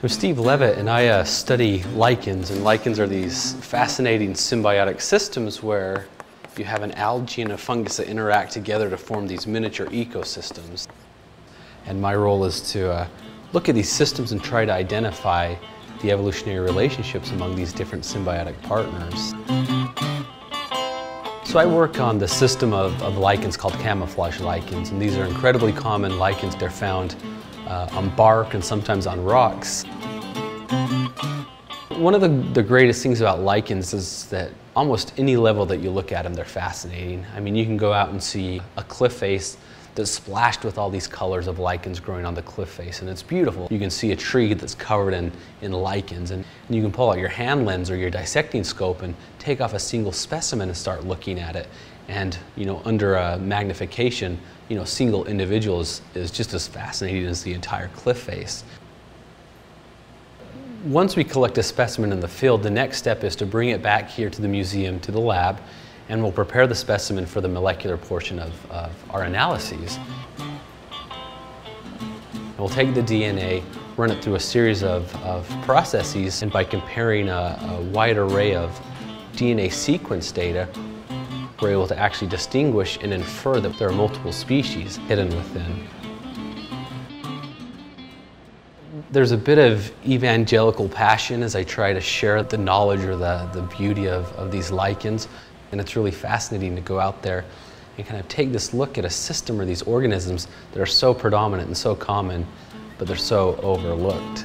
I'm Steve Leavitt and I uh, study lichens and lichens are these fascinating symbiotic systems where you have an algae and a fungus that interact together to form these miniature ecosystems. And my role is to uh, look at these systems and try to identify the evolutionary relationships among these different symbiotic partners. So I work on the system of, of lichens called camouflage lichens and these are incredibly common lichens. They're found uh, on bark and sometimes on rocks. One of the, the greatest things about lichens is that almost any level that you look at them, they're fascinating. I mean, you can go out and see a cliff face that's splashed with all these colors of lichens growing on the cliff face, and it's beautiful. You can see a tree that's covered in, in lichens, and, and you can pull out your hand lens or your dissecting scope and take off a single specimen and start looking at it. And, you know, under a magnification, you know, single individual is, is just as fascinating as the entire cliff face. Once we collect a specimen in the field, the next step is to bring it back here to the museum, to the lab, and we'll prepare the specimen for the molecular portion of, of our analyses. And we'll take the DNA, run it through a series of, of processes, and by comparing a, a wide array of DNA sequence data, we're able to actually distinguish and infer that there are multiple species hidden within. There's a bit of evangelical passion as I try to share the knowledge or the, the beauty of, of these lichens. And it's really fascinating to go out there and kind of take this look at a system or these organisms that are so predominant and so common, but they're so overlooked.